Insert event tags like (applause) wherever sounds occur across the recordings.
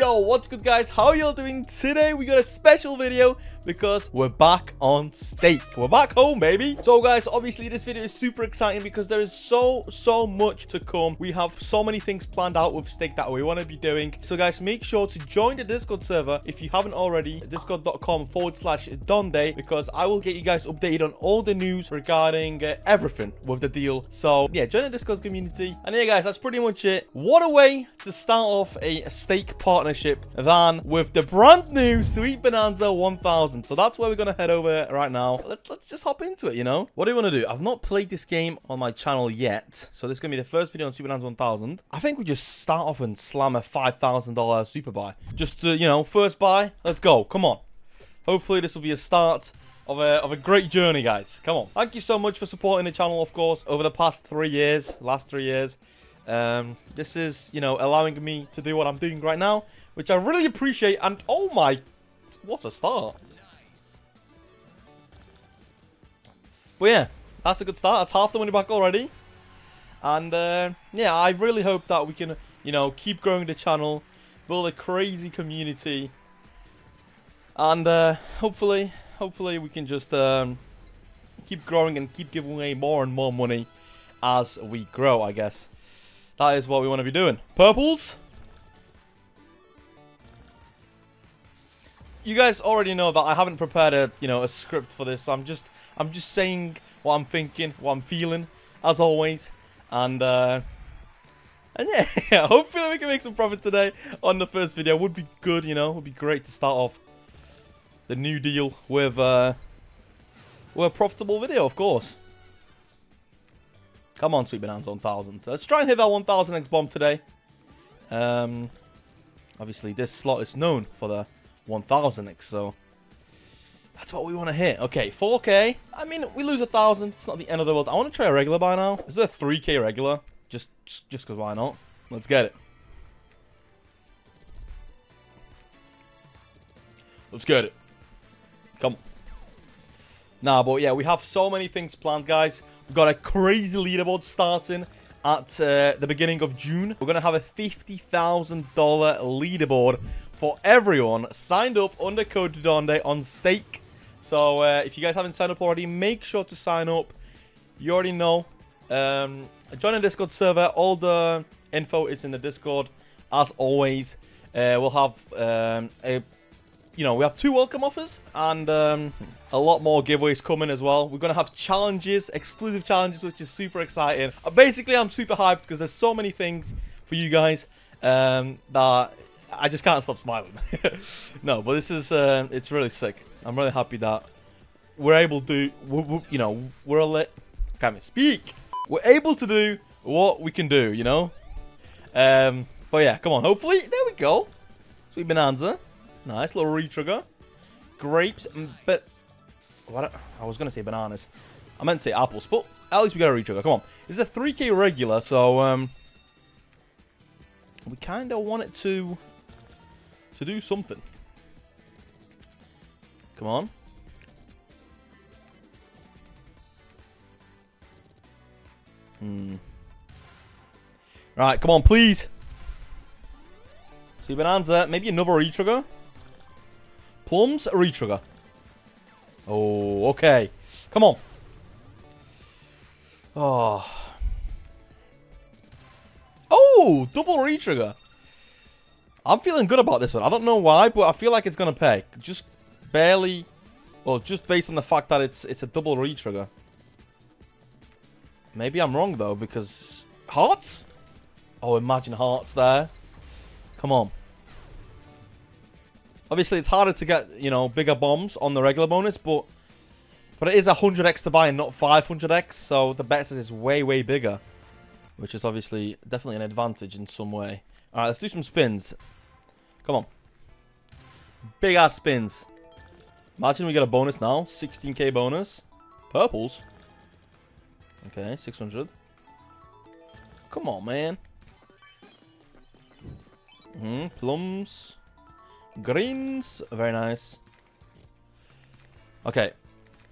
Yo, what's good guys? How y'all doing? Today we got a special video because we're back on stake. We're back home, baby. So guys, obviously this video is super exciting because there is so, so much to come. We have so many things planned out with stake that we want to be doing. So guys, make sure to join the Discord server if you haven't already, discord.com forward slash Donde because I will get you guys updated on all the news regarding uh, everything with the deal. So yeah, join the Discord community. And yeah guys, that's pretty much it. What a way to start off a stake partnership than with the brand new Sweet Bonanza 1000. So that's where we're going to head over right now. Let's, let's just hop into it, you know? What do you want to do? I've not played this game on my channel yet. So this is going to be the first video on Sweet Bonanza 1000. I think we just start off and slam a $5,000 super buy. Just to, you know, first buy. Let's go. Come on. Hopefully this will be a start of a, of a great journey, guys. Come on. Thank you so much for supporting the channel, of course, over the past three years, last three years. Um, this is, you know, allowing me to do what I'm doing right now, which I really appreciate. And, oh my, what a start. But yeah, that's a good start. That's half the money back already. And, uh, yeah, I really hope that we can, you know, keep growing the channel, build a crazy community. And, uh, hopefully, hopefully we can just, um, keep growing and keep giving away more and more money as we grow, I guess. That is what we want to be doing. Purples. You guys already know that I haven't prepared a, you know, a script for this. I'm just, I'm just saying what I'm thinking, what I'm feeling, as always. And, uh, and yeah, (laughs) hopefully we can make some profit today on the first video. Would be good, you know, would be great to start off the new deal with, uh, with a profitable video, of course. Come on, Sweet Bonanza 1000. Let's try and hit that 1000x bomb today. Um, obviously, this slot is known for the 1000x, so that's what we want to hit. Okay, 4k. I mean, we lose a 1000. It's not the end of the world. I want to try a regular by now. Is there a 3k regular? Just just because why not? Let's get it. Let's get it. Come. Nah, but yeah, we have so many things planned, guys. Got a crazy leaderboard starting at uh, the beginning of June. We're going to have a $50,000 leaderboard for everyone signed up under code Donde on stake. So uh, if you guys haven't signed up already, make sure to sign up. You already know. Um, join the Discord server. All the info is in the Discord. As always, uh, we'll have um, a you know, we have two welcome offers and um, a lot more giveaways coming as well. We're going to have challenges, exclusive challenges, which is super exciting. Uh, basically, I'm super hyped because there's so many things for you guys um, that I just can't stop smiling. (laughs) no, but this is, uh, it's really sick. I'm really happy that we're able to, you know, we're lit. Can't speak. We're able to do what we can do, you know? Um, but yeah, come on. Hopefully, there we go. Sweet Bonanza. Nice little retrigger. Grapes, but what? I was gonna say bananas. I meant to say apples, but at least we got a retrigger. Come on, it's a 3k regular, so um, we kind of want it to to do something. Come on. Hmm. Right, come on, please. Sweet Bonanza. Maybe another retrigger. Plums, retrigger. Oh, okay. Come on. Oh. Oh, double retrigger. I'm feeling good about this one. I don't know why, but I feel like it's going to pay. Just barely, well, just based on the fact that it's it's a double retrigger. Maybe I'm wrong, though, because... Hearts? Oh, imagine hearts there. Come on. Obviously, it's harder to get, you know, bigger bombs on the regular bonus, but but it is 100x to buy and not 500x, so the bet is way, way bigger. Which is obviously definitely an advantage in some way. Alright, let's do some spins. Come on. Big ass spins. Imagine we get a bonus now. 16k bonus. Purples. Okay, 600. Come on, man. Mm -hmm. Plums. Greens. Very nice. Okay.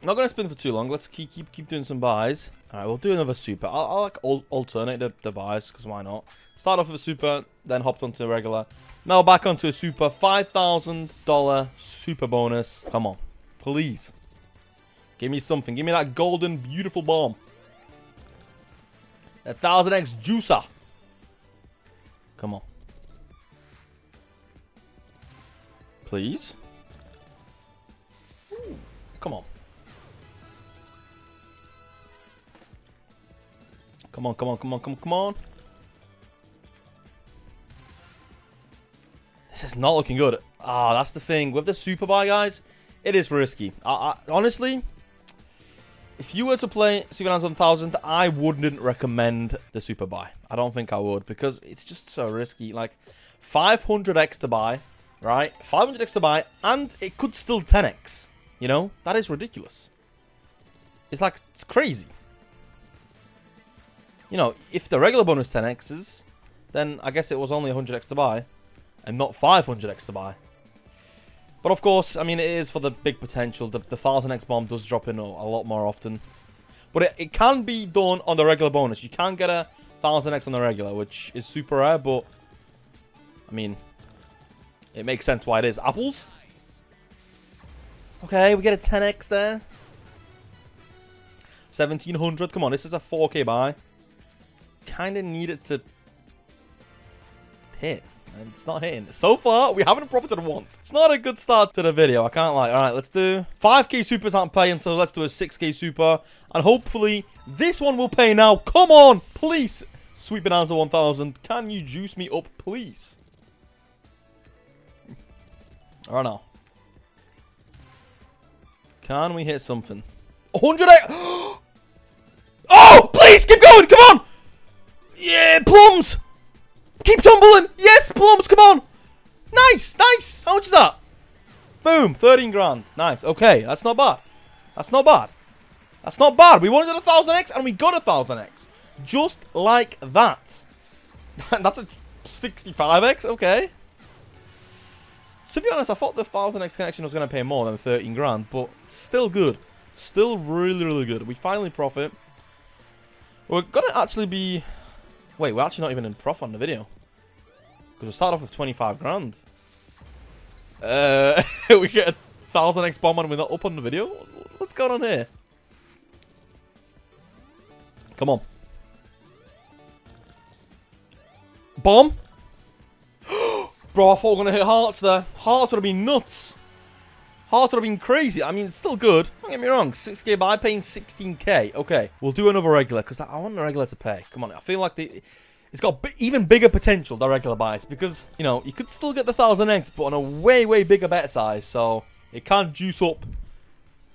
Not going to spin for too long. Let's keep keep, keep doing some buys. Alright, we'll do another super. I'll, I'll like al alternate the, the buys, because why not? Start off with a super, then hopped onto a regular. Now back onto a super. $5,000 super bonus. Come on. Please. Give me something. Give me that golden, beautiful bomb. A 1000x juicer. Come on. Please. Come on. Come on, come on, come on, come on, come on. This is not looking good. Ah, that's the thing. With the super buy, guys, it is risky. I, I, honestly, if you were to play Sweet Bonanza 1000, I wouldn't recommend the super buy. I don't think I would because it's just so risky. Like 500x to buy, right? 500x to buy, and it could still 10x. You know, that is ridiculous. It's like it's crazy. You know, if the regular bonus 10x's, then I guess it was only 100x to buy, and not 500x to buy. But of course, I mean, it is for the big potential. The, the 1000x bomb does drop in a, a lot more often. But it, it can be done on the regular bonus. You can get a 1000x on the regular, which is super rare, but... I mean, it makes sense why it is. Apples? Okay, we get a 10x there. 1700. Come on, this is a 4k buy. Kind of need it to hit. And it's not hitting. So far, we haven't profited once. It's not a good start to the video. I can't lie. All right, let's do 5k supers aren't paying, so let's do a 6k super. And hopefully, this one will pay now. Come on, please. Sweet Bonanza 1000. Can you juice me up, please? Right, now. Can we hit something? 100 (gasps) Oh, please, keep going. Come on. Yeah, plums. Keep tumbling. Yes, plums. Come on. Nice, nice. How much is that? Boom, 13 grand. Nice. Okay, that's not bad. That's not bad. That's not bad. We wanted a 1000x and we got a 1000x. Just like that. (laughs) that's a 65x. Okay. To be honest, I thought the 1000x connection was going to pay more than 13 grand, but still good. Still really, really good. We finally profit. We're going to actually be... Wait, we're actually not even in profit on the video. Because we start off with 25 grand. Uh, (laughs) we get a 1000x bomb and we're not up on the video? What's going on here? Come on. Bomb? Bro, I thought we were going to hit hearts there. Hearts would have been nuts. Hearts would have been crazy. I mean, it's still good. Don't get me wrong. 6k buy paying 16k. Okay, we'll do another regular because I want the regular to pay. Come on, I feel like the... It's got even bigger potential, the regular buys, because, you know, you could still get the 1000x, but on a way, way bigger bet size, so it can juice up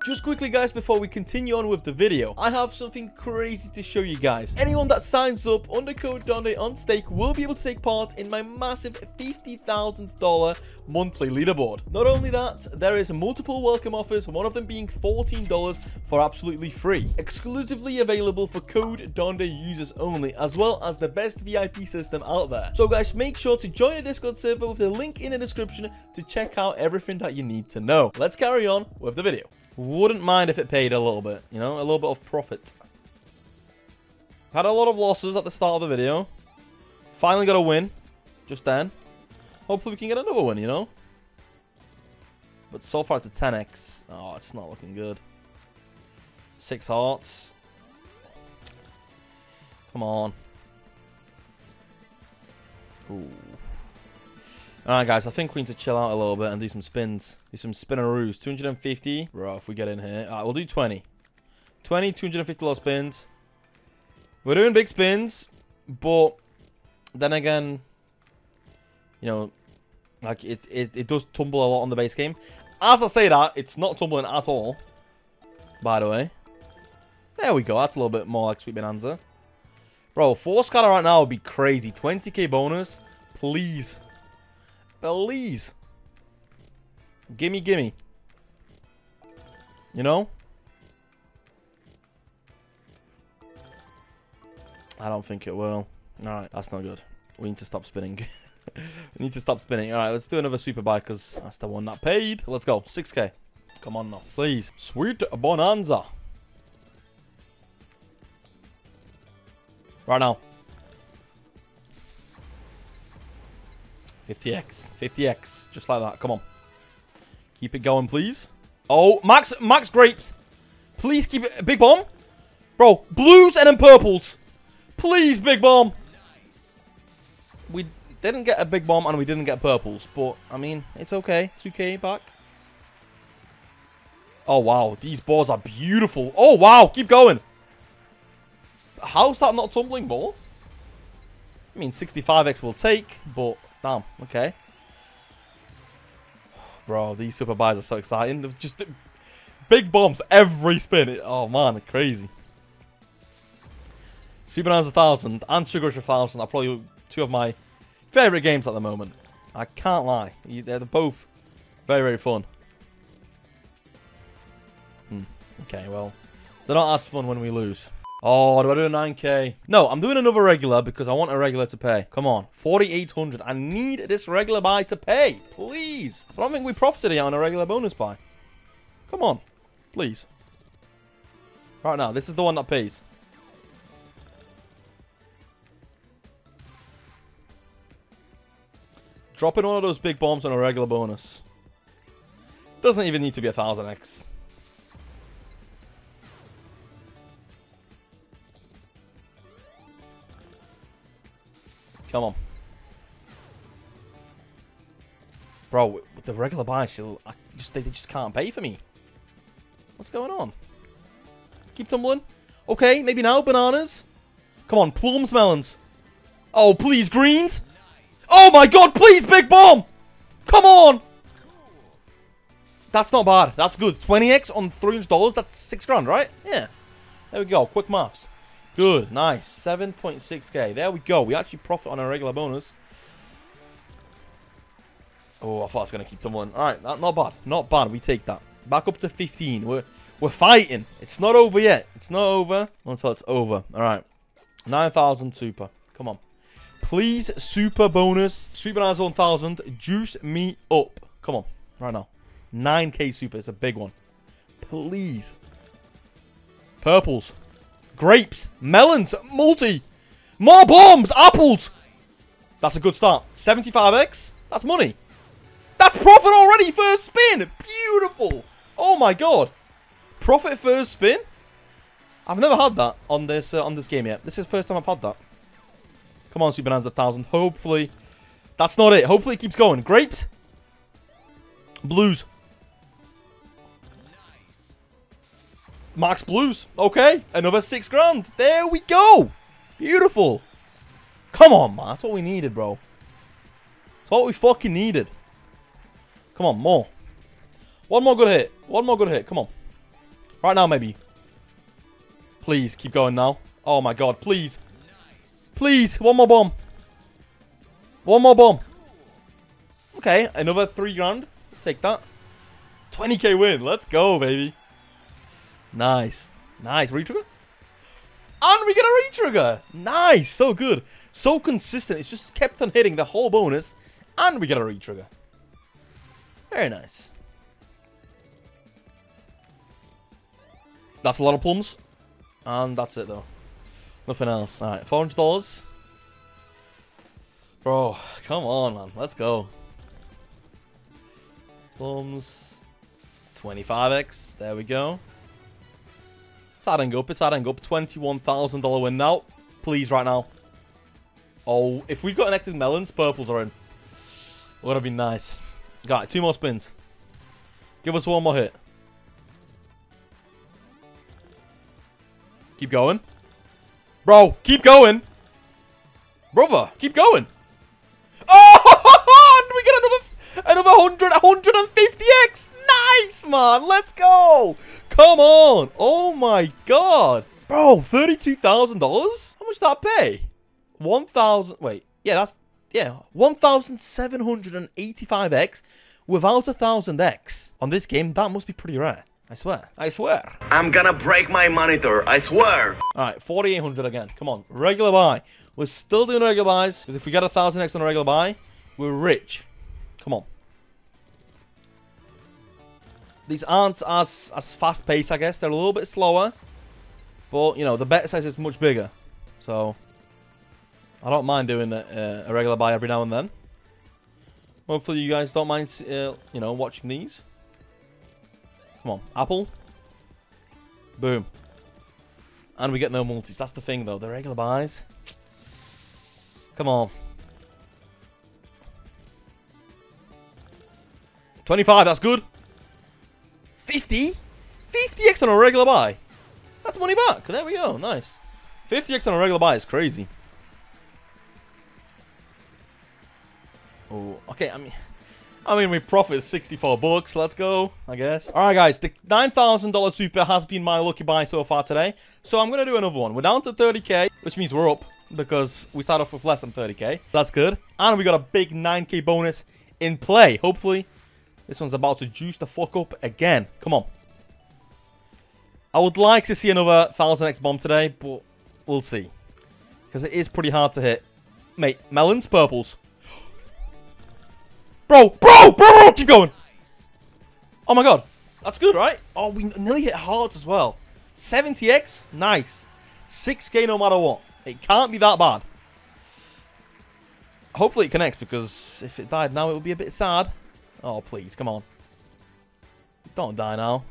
just quickly guys before we continue on with the video, I have something crazy to show you guys. Anyone that signs up under code Donde on stake will be able to take part in my massive $50,000 monthly leaderboard. Not only that, there is multiple welcome offers, one of them being $14 for absolutely free. Exclusively available for code Donde users only, as well as the best VIP system out there. So guys, make sure to join the Discord server with the link in the description to check out everything that you need to know. Let's carry on with the video. Wouldn't mind if it paid a little bit, you know, a little bit of profit. Had a lot of losses at the start of the video. Finally got a win, just then. Hopefully we can get another one, you know. But so far it's a 10x. Oh, it's not looking good. Six hearts. Come on. Ooh. Alright guys, I think we need to chill out a little bit and do some spins. Do some spinneroos. 250. Bro, if we get in here. Alright, we'll do 20. 20, 250 little spins. We're doing big spins, but then again, you know, like it, it, it does tumble a lot on the base game. As I say that, it's not tumbling at all. By the way. There we go. That's a little bit more like Sweet Bonanza. Bro, 4 scatter right now would be crazy. 20k bonus. Please. Please. Gimme, gimme. You know? I don't think it will. Alright, that's not good. We need to stop spinning. (laughs) we need to stop spinning. Alright, let's do another super buy because that's the one that paid. Let's go. 6k. Come on now. Please. Sweet Bonanza. Right now. 50x. 50x. Just like that. Come on. Keep it going, please. Oh, max max grapes. Please keep it. Big bomb. Bro, blues and then purples. Please, big bomb. We didn't get a big bomb and we didn't get purples. But, I mean, it's okay. 2k back. Oh, wow. These balls are beautiful. Oh, wow. Keep going. How's that not tumbling ball? I mean, 65x will take, but damn, okay. Bro, these super buys are so exciting. They're just big bombs every spin. Oh man, crazy. Super Nines 1000 and Sugar Rush 1000 are probably two of my favorite games at the moment. I can't lie. They're both very, very fun. Hmm. Okay, well, they're not as fun when we lose. Oh, do I do a 9k? No, I'm doing another regular because I want a regular to pay. Come on. 4,800. I need this regular buy to pay. Please. I don't think we profited on a regular bonus buy. Come on. Please. Right now, this is the one that pays. Dropping one of those big bombs on a regular bonus. Doesn't even need to be a 1000x. Come on. Bro, with the regular buy, still, I just, they, just can't pay for me. What's going on? Keep tumbling. Okay, maybe now, bananas. Come on, plums, melons. Oh, please, greens. Oh my god, please, big bomb. Come on. That's not bad. That's good. 20x on $300. That's 6 grand, right? Yeah. There we go. Quick maths. Good, nice. 7.6k. There we go. We actually profit on our regular bonus. Oh, I thought I was going to keep someone. All right, not, not bad. Not bad. We take that. Back up to 15. We're, we're fighting. It's not over yet. It's not over until it's over. All right. 9,000 super. Come on. Please, super bonus. Super 1000. Juice me up. Come on. Right now. 9k super. It's a big one. Please. Purples. Grapes, melons, multi, more bombs, apples. That's a good start. 75x. That's money. That's profit already first spin. Beautiful. Oh my god. Profit first spin. I've never had that on this uh, on this game yet. This is the first time I've had that. Come on, Super a thousand. Hopefully, that's not it. Hopefully, it keeps going. Grapes, blues, Max Blues. Okay, another six grand. There we go. Beautiful. Come on, man. That's what we needed, bro. That's what we fucking needed. Come on, more. One more good hit. One more good hit. Come on. Right now, maybe. Please, keep going now. Oh, my God. Please. Please. One more bomb. One more bomb. Okay, another three grand. Take that. 20k win. Let's go, baby. Nice. Nice. Retrigger? And we get a retrigger. Nice. So good. So consistent. It's just kept on hitting the whole bonus. And we get a retrigger. Very nice. That's a lot of plums. And that's it, though. Nothing else. Alright, $400. Bro, come on, man. Let's go. Plums. 25x. There we go. It's adding up. It's adding up. $21,000 win now. Please, right now. Oh, if we got connected melons, purples are in. Would have been nice. Got it. Two more spins. Give us one more hit. Keep going. Bro, keep going. Brother, keep going. Oh, (laughs) we get another another 100, 150x. Nice, man. Let's go. Come on. Oh my god. Bro, $32,000? How much did that pay? 1,000. Wait. Yeah, that's. Yeah. 1,785x without a 1,000x. On this game, that must be pretty rare. I swear. I swear. I'm gonna break my monitor. I swear. Alright, 4,800 again. Come on. Regular buy. We're still doing regular buys. Because if we get a 1,000x on a regular buy, we're rich. Come on. These aren't as, as fast paced, I guess. They're a little bit slower. But, you know, the bet size is much bigger. So, I don't mind doing a, a regular buy every now and then. Hopefully you guys don't mind, uh, you know, watching these. Come on, apple. Boom. And we get no multis. That's the thing, though. The regular buys. Come on. 25, that's good. 50? 50x on a regular buy. That's money back. There we go. Nice. 50x on a regular buy is crazy. Oh, okay. I mean, I mean, we profit 64 bucks. Let's go, I guess. All right, guys. The $9,000 super has been my lucky buy so far today. So I'm going to do another one. We're down to 30k, which means we're up because we start off with less than 30k. That's good. And we got a big 9k bonus in play. Hopefully, this one's about to juice the fuck up again. Come on. I would like to see another 1000x bomb today, but we'll see. Because it is pretty hard to hit. Mate, melons, purples. (gasps) Bro, bro, bro, keep going. Oh my god. That's good, right? Oh, we nearly hit hearts as well. 70x? Nice. 6k no matter what. It can't be that bad. Hopefully it connects because if it died now it would be a bit sad. Oh, please, come on. Don't die now.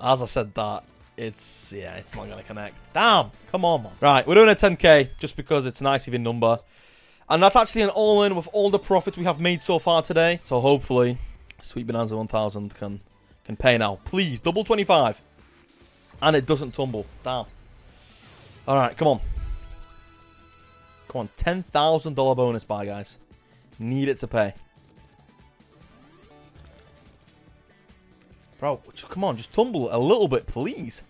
As I said that, it's, yeah, it's not going to connect. Damn, come on, man. Right, we're doing a 10k just because it's a nice even number. And that's actually an all-in with all the profits we have made so far today. So hopefully, Sweet Bonanza 1000 can, can pay now. Please, double 25. And it doesn't tumble. Damn. Alright, come on. Come on, $10,000 bonus buy, guys. Need it to pay. Bro, come on, just tumble a little bit, please.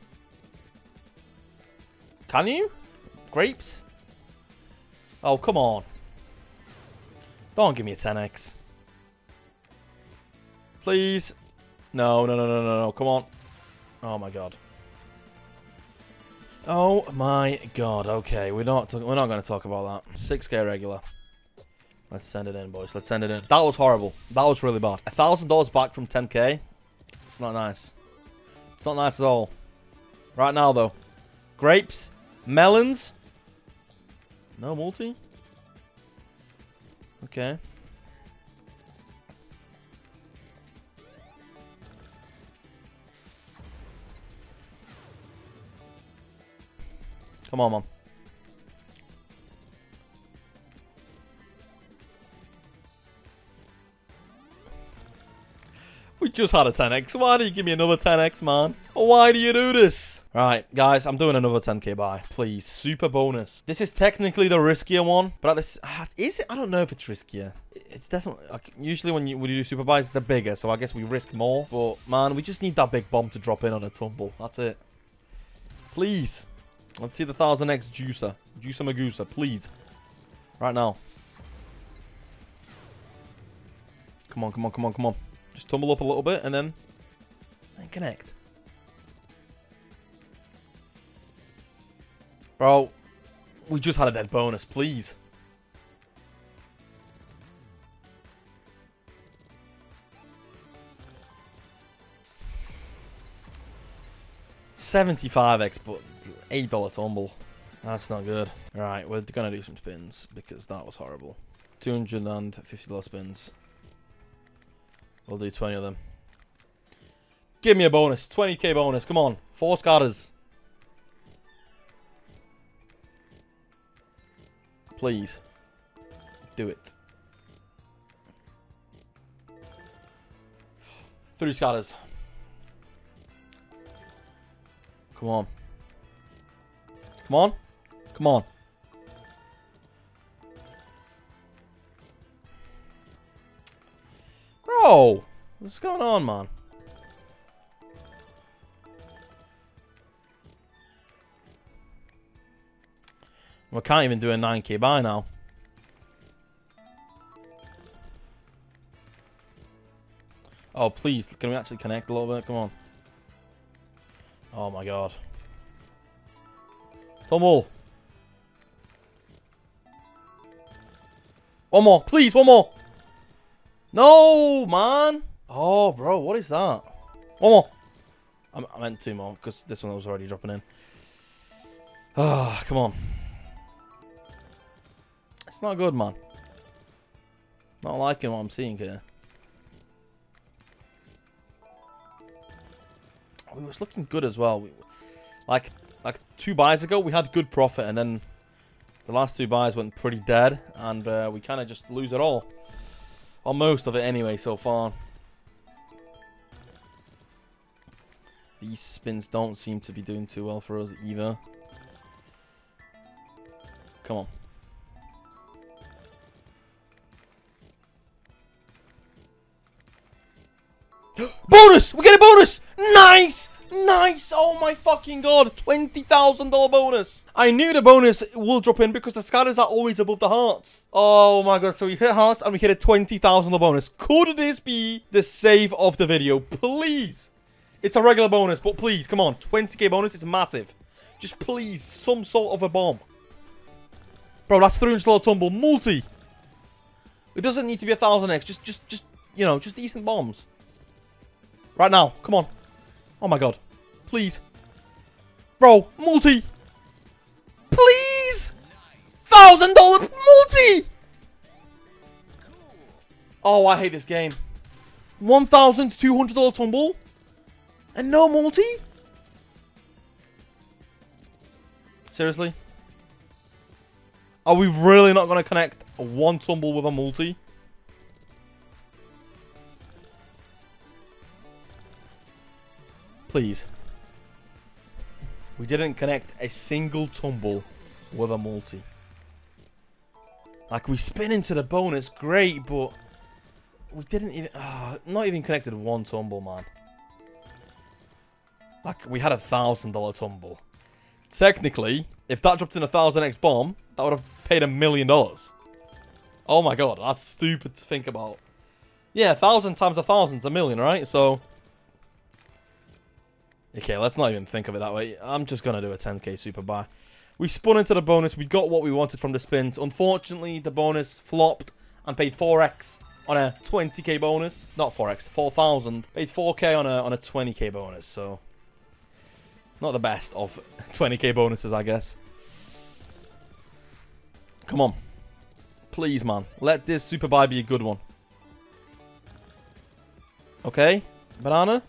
Can you? Grapes? Oh, come on. Don't give me a 10x. Please. No, no, no, no, no, no. Come on. Oh, my God. Oh, my God. Okay, we're not, we're not going to talk about that. 6k regular. Let's send it in, boys. Let's send it in. That was horrible. That was really bad. $1,000 back from 10k. It's not nice. It's not nice at all. Right now, though. Grapes. Melons. No multi? Okay. Come on, Mom. Just had a 10x. Why do you give me another 10x, man? Why do you do this? Right, guys, I'm doing another 10k buy. Please, super bonus. This is technically the riskier one, but this uh, is it? I don't know if it's riskier. It's definitely like usually when you when you do super buys, they're bigger, so I guess we risk more. But man, we just need that big bomb to drop in on a tumble. That's it. Please, let's see the thousand X juicer, juicer magusa, please, right now. Come on, come on, come on, come on. Just tumble up a little bit and then, then connect. Bro, we just had a dead bonus, please. Seventy-five X, but eight dollar tumble. That's not good. Right, we're gonna do some spins because that was horrible. Two hundred and fifty dollar spins. We'll do twenty of them. Give me a bonus, twenty k bonus. Come on, four scatters. Please. Do it. Three scatters. Come on. Come on. Come on. Bro! What's going on, man? We can't even do a 9k buy now. Oh, please. Can we actually connect a little bit? Come on. Oh, my God. Tumble. One more. Please, one more. No, man. Oh, bro. What is that? One more. I meant two more because this one was already dropping in. Ah, oh, come on. It's not good, man. Not liking what I'm seeing here. It was looking good as well. We, like, like two buys ago, we had good profit, and then the last two buys went pretty dead, and uh, we kind of just lose it all. Or most of it anyway, so far. These spins don't seem to be doing too well for us either. Come on. (gasps) bonus! We get a bonus! Nice! Nice! Oh my fucking god! $20,000 bonus! I knew the bonus will drop in because the scatters are always above the hearts. Oh my god, so we hit hearts and we hit a $20,000 bonus. Could this be the save of the video? Please! It's a regular bonus, but please, come on. 20k bonus, it's massive. Just please, some sort of a bomb. Bro, that's 300 dollar tumble. Multi. It doesn't need to be a 1000x. Just, just, just, you know, just decent bombs. Right now. Come on. Oh my god. Please. Bro, multi. Please. Thousand dollar multi. Oh, I hate this game. $1,200 tumble. And no multi? Seriously? Are we really not going to connect one tumble with a multi? Please. We didn't connect a single tumble with a multi. Like, we spin into the bonus, great, but we didn't even... Uh, not even connected one tumble, man. Like, we had a thousand dollar tumble. Technically, if that dropped in a thousand X bomb, that would have paid a million dollars. Oh my god, that's stupid to think about. Yeah, a thousand times a thousand's a million, right? So... Okay, let's not even think of it that way. I'm just going to do a 10k super buy. We spun into the bonus. We got what we wanted from the spins. Unfortunately, the bonus flopped and paid 4x on a 20k bonus. Not 4x, 4,000. Paid 4k on a, on a 20k bonus, so... Not the best of (laughs) 20k bonuses, I guess. Come on. Please, man. Let this super buy be a good one. Okay. Banana.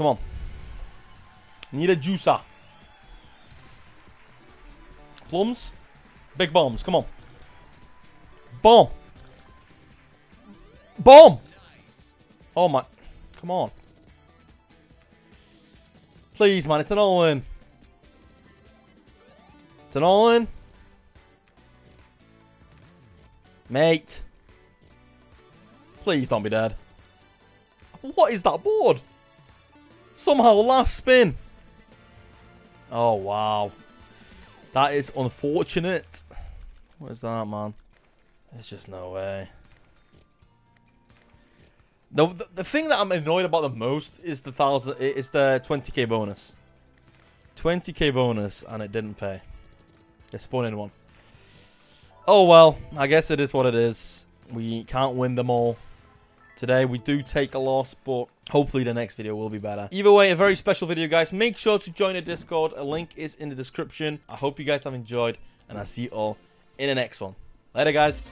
Come on. Need a juicer. Plums. Big bombs. Come on. Bomb. Bomb. Oh my. Come on. Please, man. It's an all-in. It's an all-in. Mate. Please don't be dead. What is that board? Somehow last spin. Oh, wow. That is unfortunate. What is that, man? There's just no way. The, the, the thing that I'm annoyed about the most is the thousand is the 20k bonus. 20k bonus and it didn't pay. They spun in one. Oh well, I guess it is what it is. We can't win them all. Today we do take a loss, but hopefully the next video will be better. Either way, a very special video, guys. Make sure to join the Discord. A link is in the description. I hope you guys have enjoyed, and I'll see you all in the next one. Later, guys.